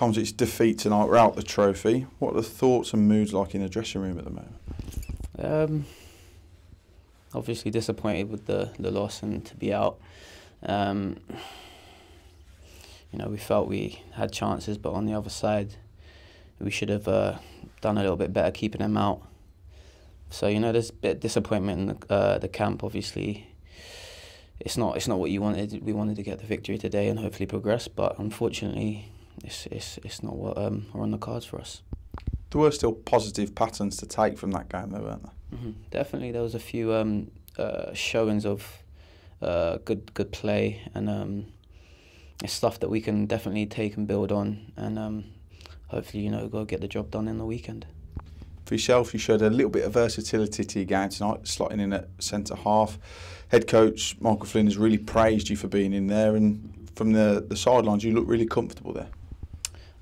Comsit's defeat tonight without the trophy. What are the thoughts and moods like in the dressing room at the moment? Um, obviously disappointed with the, the loss and to be out. Um, you know, we felt we had chances, but on the other side, we should have uh, done a little bit better keeping them out. So you know, there's a bit of disappointment in the, uh, the camp. Obviously, it's not it's not what you wanted. We wanted to get the victory today and hopefully progress, but unfortunately, it's it's it's not what um, are on the cards for us. There were still positive patterns to take from that game, though, weren't there? Mm-hmm. Definitely, there was a few um, uh, showings of uh, good good play and um, it's stuff that we can definitely take and build on, and um, hopefully, you know, go get the job done in the weekend. For yourself, you showed a little bit of versatility to your game tonight, slotting in at centre half. Head coach Michael Flynn has really praised you for being in there, and from the the sidelines, you look really comfortable there.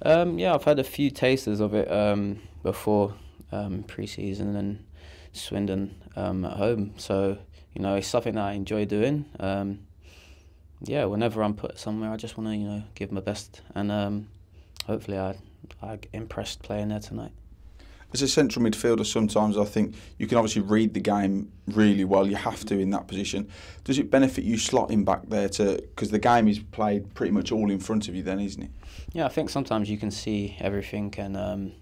Um, yeah, I've had a few tasters of it um, before um, pre-season and Swindon um, at home. So you know, it's something that I enjoy doing. Um, yeah, whenever I'm put somewhere, I just want to you know give my best, and um, hopefully I I impressed playing there tonight. As a central midfielder, sometimes I think you can obviously read the game really well. You have to in that position. Does it benefit you slotting back there to because the game is played pretty much all in front of you, then, isn't it? Yeah, I think sometimes you can see everything, and um,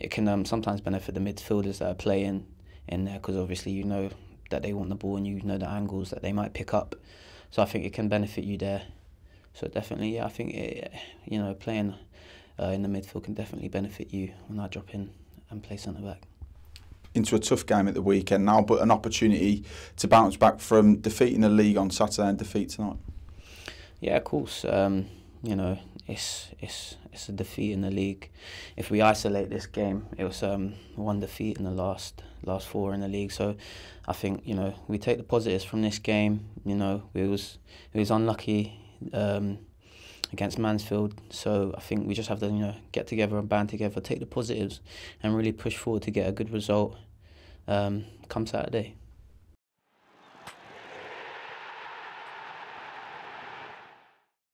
it can um, sometimes benefit the midfielders that are playing in there because obviously you know that they want the ball and you know the angles that they might pick up. So I think it can benefit you there. So definitely, yeah, I think it, you know playing uh, in the midfield can definitely benefit you when I drop in and play centre back. Into a tough game at the weekend now, but an opportunity to bounce back from defeating the league on Saturday and defeat tonight. Yeah, of course. Um, you know, it's it's it's a defeat in the league. If we isolate this game, it was um, one defeat in the last last four in the league. So I think you know we take the positives from this game. You know, we was it was unlucky um, against Mansfield. So I think we just have to you know get together and band together, take the positives, and really push forward to get a good result um, come Saturday.